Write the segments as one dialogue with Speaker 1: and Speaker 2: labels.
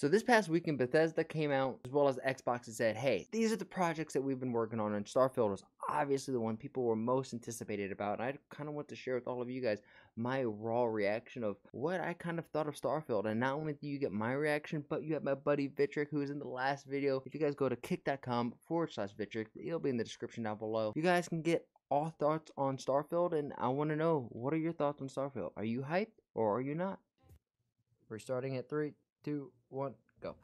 Speaker 1: So this past weekend, Bethesda came out as well as Xbox and said, "Hey, these are the projects that we've been working on." And Starfield was obviously the one people were most anticipated about. And I kind of want to share with all of you guys my raw reaction of what I kind of thought of Starfield. And not only do you get my reaction, but you have my buddy Vitrake, who was in the last video. If you guys go to kick.com forward slash Vitrake, it'll be in the description down below. You guys can get all thoughts on Starfield, and I want to know what are your thoughts on Starfield? Are you hyped or are you not? We're starting at three, two, one, go.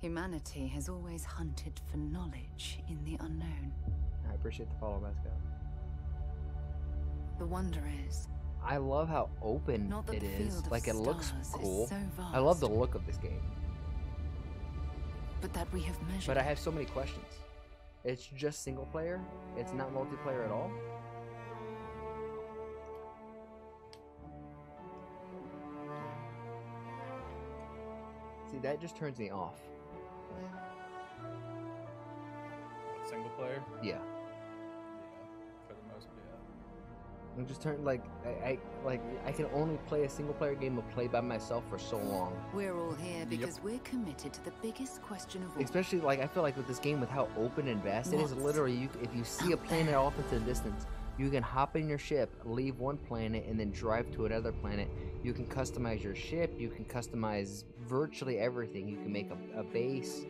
Speaker 2: Humanity has always hunted for knowledge in the unknown.
Speaker 1: I appreciate the follow, mascot.
Speaker 2: The wonder is,
Speaker 1: I love how open it is. Like it looks cool.
Speaker 2: so
Speaker 1: I love the look of this game,
Speaker 2: but that we have measured.
Speaker 1: but I have so many questions. It's just single player. It's not multiplayer at all. See, that just turns me off.
Speaker 3: Single player?
Speaker 1: Yeah.
Speaker 3: Yeah. For the most yeah.
Speaker 1: I'm just turn like I, I like I can only play a single player game of play by myself for so long.
Speaker 2: We're all here because we're committed to the biggest question of all.
Speaker 1: Especially like I feel like with this game with how open and vast it is, literally you if you see a planet off into the distance, you can hop in your ship, leave one planet, and then drive to another planet. You can customize your ship. You can customize virtually everything. You can make a, a base.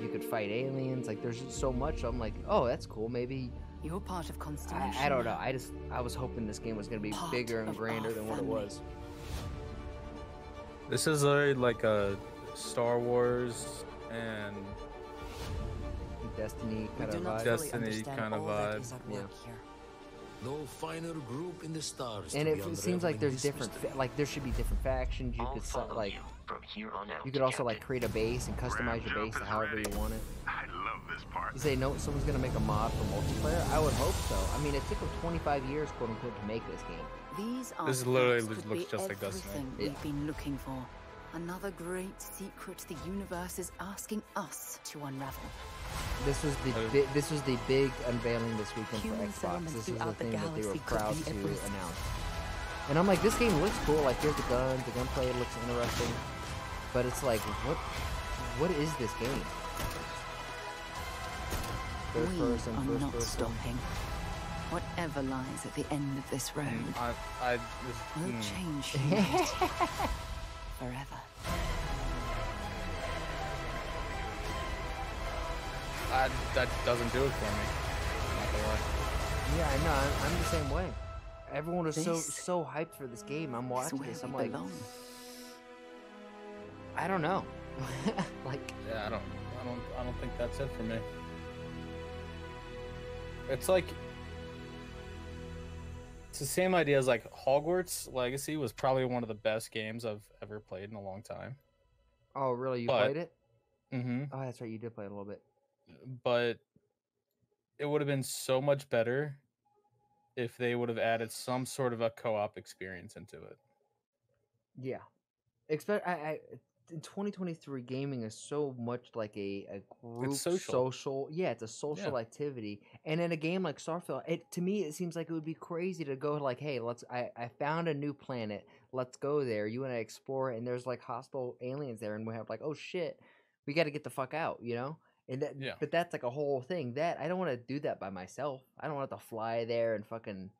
Speaker 1: You could fight aliens. Like there's just so much. I'm like, oh, that's cool. Maybe
Speaker 2: You're part of Constellation.
Speaker 1: I, I don't know. I just I was hoping this game was gonna be
Speaker 2: Part
Speaker 1: bigger and grander than what it was.
Speaker 3: This is literally like a Star Wars and
Speaker 1: Destiny kind of
Speaker 2: not
Speaker 1: vibe.
Speaker 2: fully
Speaker 3: Destiny
Speaker 2: understand
Speaker 3: kind of
Speaker 2: all that
Speaker 3: vibe.
Speaker 2: is at
Speaker 1: Yeah.
Speaker 2: Work here.
Speaker 4: No finer group in the stars.
Speaker 1: and it seems like there's different fa- like there should be different factions you
Speaker 5: I'll
Speaker 1: could so, like
Speaker 5: you from here on out,
Speaker 1: you could also like create a base and customize your base however
Speaker 6: ready.
Speaker 1: you want it
Speaker 6: I love this part.
Speaker 1: you say no someone's gonna make a mod for multiplayer i would hope so i mean it took them 25 years quote unquote to make this game
Speaker 2: These
Speaker 3: This is literally
Speaker 2: could
Speaker 3: looks just like Destiny.
Speaker 2: everything
Speaker 1: Yeah.
Speaker 2: we've been looking for. Another great secret the universe is asking us to unravel.
Speaker 1: This was the bi- this was the big unveiling this weekend
Speaker 2: Human
Speaker 1: for xbox
Speaker 2: settlements
Speaker 1: this is the
Speaker 2: throughout the
Speaker 1: thing that they were proud to
Speaker 2: everything.
Speaker 1: announce and i'm like this game looks cool like here's the guns the gunplay looks interesting but it's like what what is this game Third
Speaker 2: we
Speaker 1: person,
Speaker 2: are
Speaker 1: first
Speaker 2: not
Speaker 1: person.
Speaker 2: stopping. Whatever lies at the end of this road
Speaker 3: I I this,
Speaker 2: will
Speaker 3: mm.
Speaker 2: change humanity forever.
Speaker 3: I, that doesn't do it for me. Not gonna.
Speaker 1: Yeah, I know. I'm, I'm the same way. Everyone was so
Speaker 2: This
Speaker 1: so hyped for this game. I'm watching
Speaker 2: where
Speaker 1: this. I'm like,
Speaker 2: belong.
Speaker 1: I don't know. like,
Speaker 3: Yeah, I don't, I don't, I don't think that's it for me. It's like it's the same idea as like Hogwarts Legacy was probably one of the best games I've ever played in a long time.
Speaker 1: oh, really? You
Speaker 3: But-
Speaker 1: played it?
Speaker 3: Mm-hmm.
Speaker 1: Oh, that's right. You did play it a little bit.
Speaker 3: But it would have been so much better if they would have added some sort of a co-op experience into it.
Speaker 1: Yeah. Expect I, I in 2023 gaming is so much like a, a group
Speaker 3: social.
Speaker 1: social yeah it's a social activity and in a game like starfield it to me it seems like it would be crazy to go like hey let's i i found a new planet let's go there you want to explore it and there's like hostile aliens there and we have like oh shit we got to get the fuck out you know and that
Speaker 3: Yeah.
Speaker 1: but that's like a whole thing. That i don't want to do that by myself. I don't want to fly there and fucking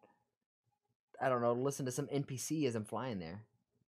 Speaker 1: i don't know listen to some npc as i'm flying there